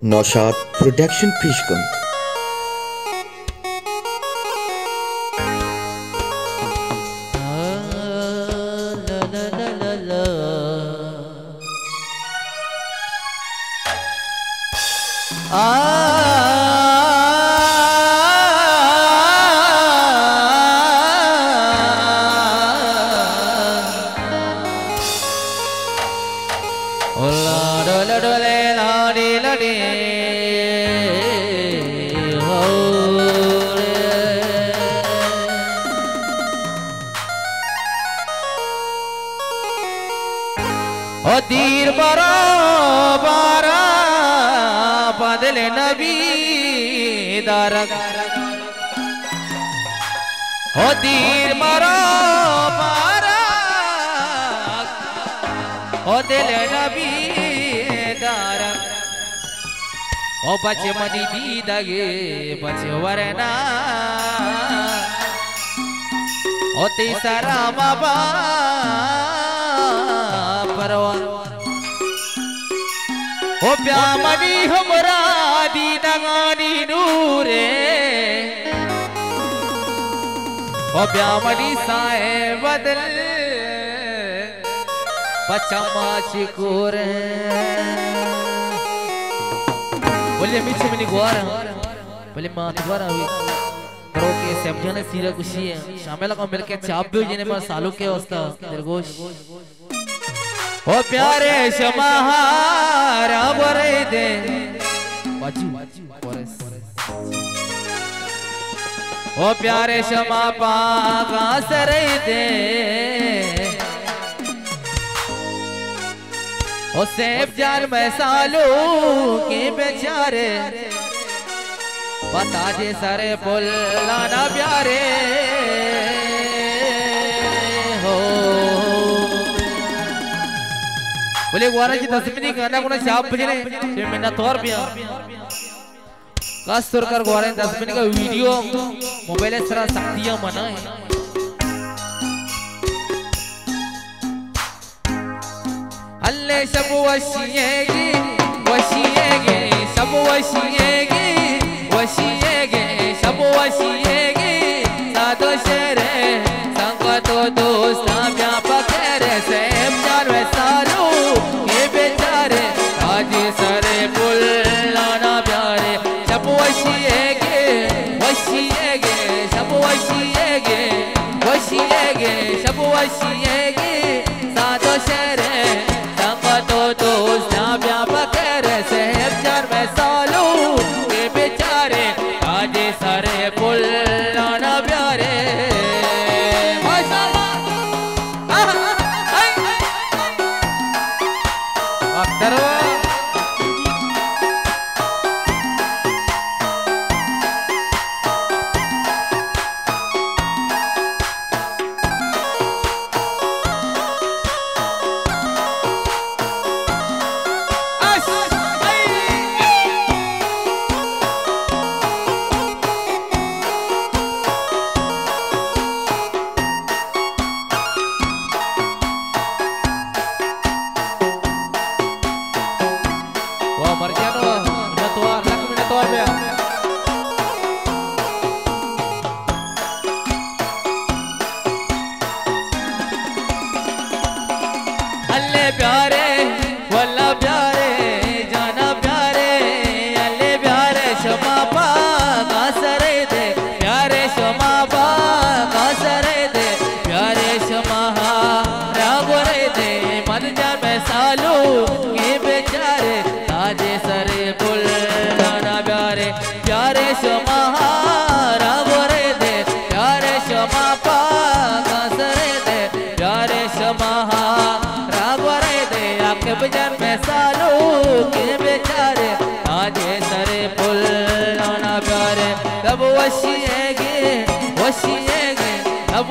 Noshat Production Pishkant दीर बरा बारा बदल नबी दारक। हो दीर बारा हो दिल नबी हो बच मनी दी दगे बच वरना। हो तीसरा बाबा परवान हो प्यामनी हमरा दी दगानी नूरे हो प्यामनी साए बदल। पचमा चिकोरे बोले मीठे मिनी गुआरा बोले माँ दोबारा हुई करो के समझने सीरा खुशी है शामिल को मिलके चाप भी जिन्हें मैं सालों के वास्ता दिलगोश ओ प्यारे शमाहारा बोरे दे बाजू कोरस ओ प्यारे शमा पागा सरे दे ओ सेफ़ जान मैं सालू के बेचारे। बता जे सरे पुल्लाना प्यारे। हो। बोले गुआरा जी दस मिनट गाना कोना चाप बजने छह महीना तौर पे खास तौर कर गुआरा दस मिनट का वीडियो। मोबाइल सरा शक्तियाँ मना है सब वशिएगी वशिएगी सब वशिएगी वशिएगी सब वशिएगी सादो शेरे जान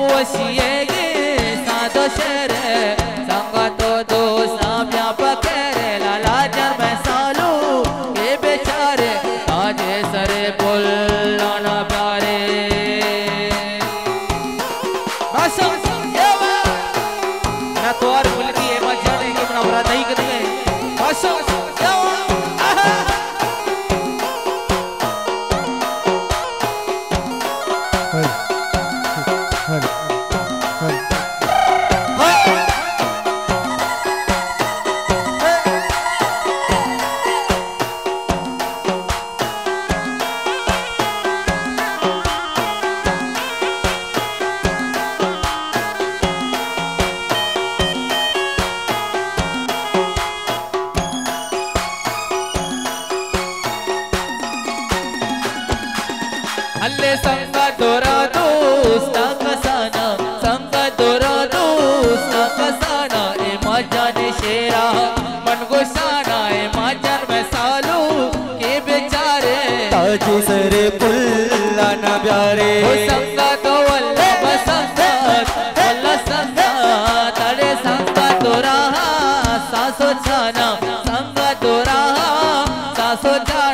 我喜爷爷，啥都谢。हल्ले संग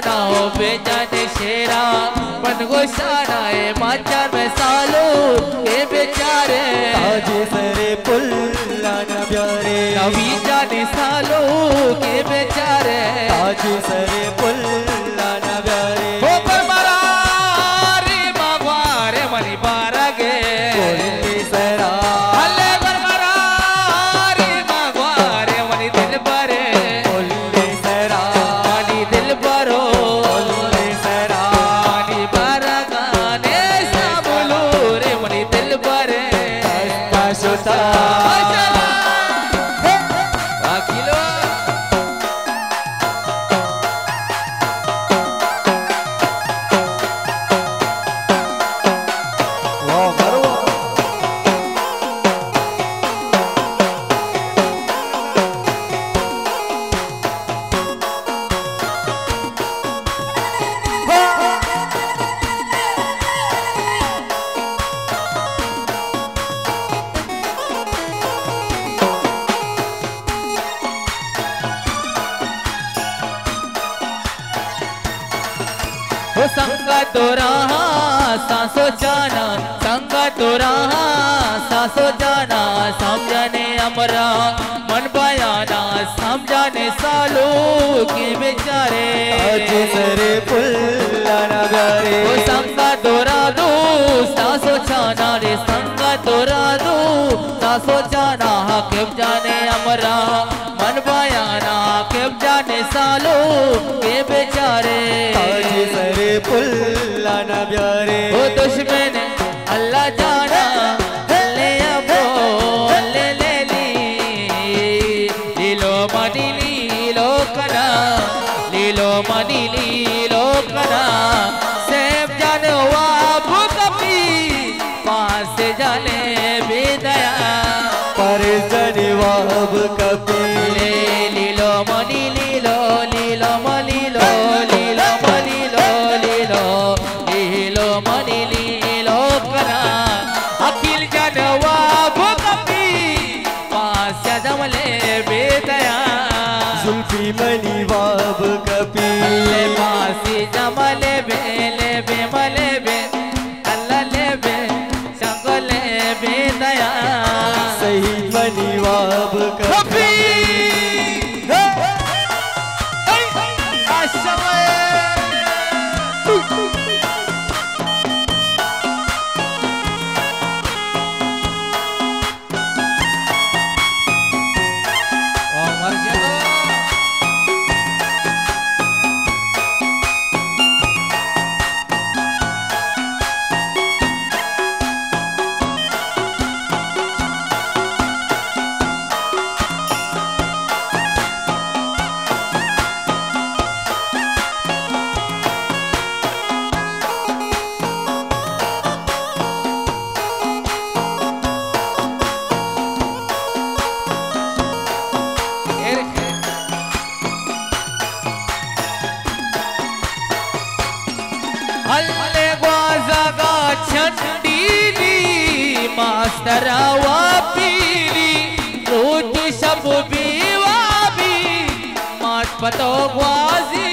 छाना ओ बेजाने शेरा। मन गुसाना है माचार में सालो ये बेचारे। आज सरे पुल न प्यारे। अभी जाने सालो के बेचारे। आज सरे पुल न प्यारे। सासो जाना संग तोरा सासो जाना समझने अमरा। मन बयाना समझने सालो के बेचारे। सरे पुल्ला न प्यारे हो संग तोरा दो सासो जाना रे संग तोरा दो सासो जाना हकीम जाने पुल्ला न प्यारे ओ दुश्मन, अल्लाह जाना, ले अबो ले ले लीलो मनी लीलो कना लीलो मनी कना। हल्ले ग्वाजागा छंडीली मास्तरावा रोज सब बीवाबी मात पतो ग्वाजीनी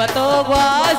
मात पतो ग्वाजीनी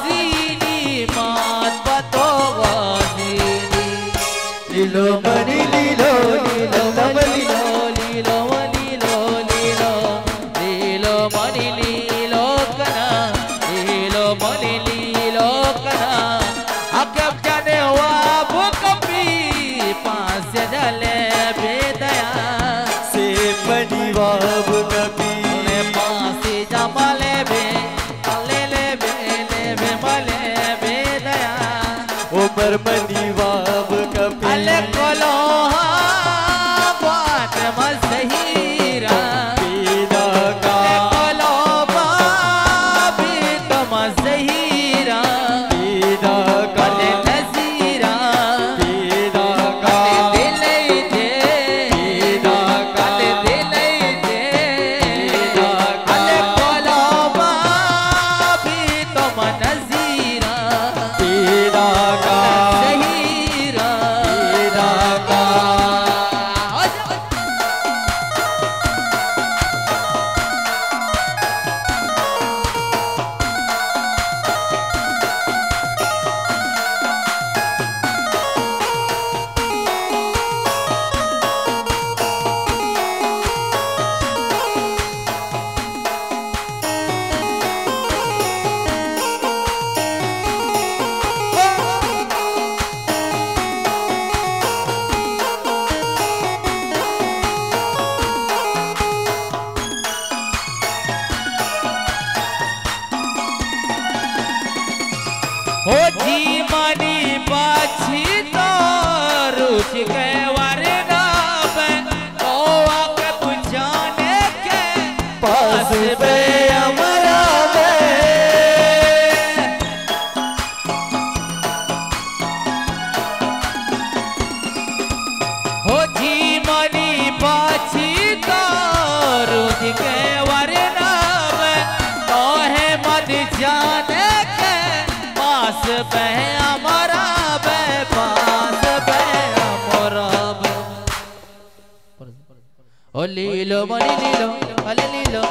ओ लीलो मनी लीलो अले लीलो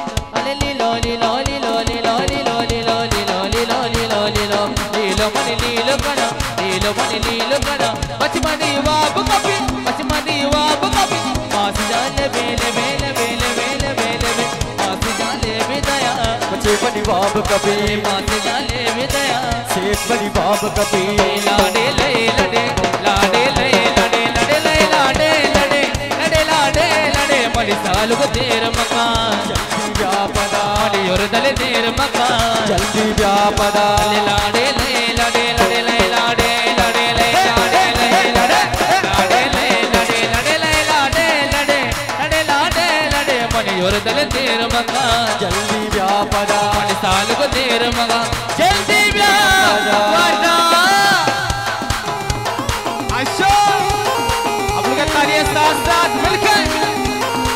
अले लीलो लीलो लीलो लीलो लीलो ಸಾಲುಗು ತೇರ ಮಕ ವ್ಯಾಪದಾಡಿ ಹೊರದಲೆ ತೇರ ಮಕ ಜಲ್ದಿ ವ್ಯಾಪದಾಡಿ ಲಾಡೆ ಲೇಲಡೆ ಲಡೆ ಲೇಲಾಡೆ ಲಡೆ ಲೇಲಾಡೆ ಲೇಲಡೆ ಲಾಡೆ ಲೇಲಡೆ ಲಡೆ ಲೇಲಾಡೆ ಲಡೆ ಲಡೆ ಲಾಡೆ ಲಡೆ ಮನೆಯೊರದಲೆ ತೇರ ಮಕ ಜಲ್ದಿ ವ್ಯಾಪದಾಡಿ ಸಾಲುಗು ತೇರ ಮಗ ಜಲ್ದಿ ವ್ಯಾಪದ ಅಶೋಕ್ ಅವ್ರಿಗೆ ತಾಲಿಯ ಸಾಥ್ ಸಾಥ್ ಮಿಲ್ಕ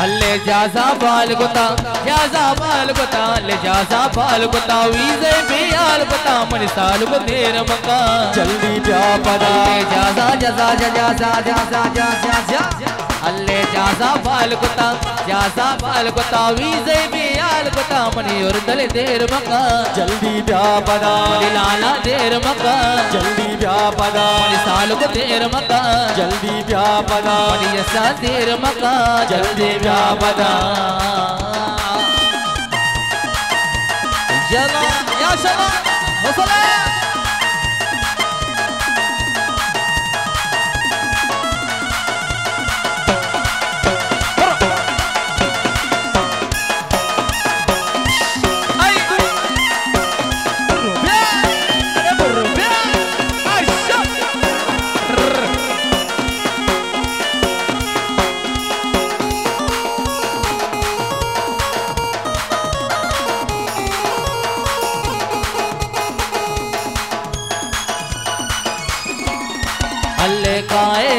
हल्ले जाजा बाल गुता जाजा बाल गुता ले जाजा बाल गुता वीजे बेयाल बता मन साल को देर मका जल्दी जा पदा जाजा जाजा जाजा जाजा जाजा जाजा। अल्ले जासा बालकुता जासा बालकुता वीजे भी आलकुता मनी और दले देर मका। जल्दी ब्याह पदा लाला देर मका। जल्दी ब्याह पदा सालक देर मका। जल्दी ब्याह पदा यसा देर मका। जल्दी ब्याह पदा जला यासा मसला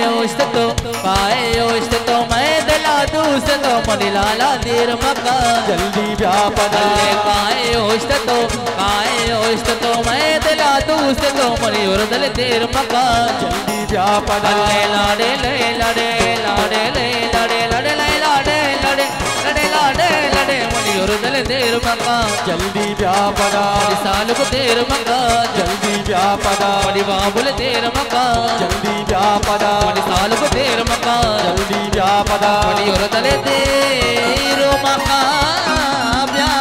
ओस्त तो काए ओस्त तो मैं दिला दूस तो मनी लाला देर मका जल्दी अल्ले पाए हो तो काए ओस्त तो मैं दिला दूस तो मनी और दल देर मका जल्दी लाडे लाडे ले लाडे लाडे ले लाडे देर मंगा जल्दी ब्या पदा साल को देर मंगा जल्दी ब्या पदा परिवा बाबुल देर मंगा जल्दी ब्या पदा साल को देर मंगा जल्दी ब्या पदा और तले देर मंगा ब्या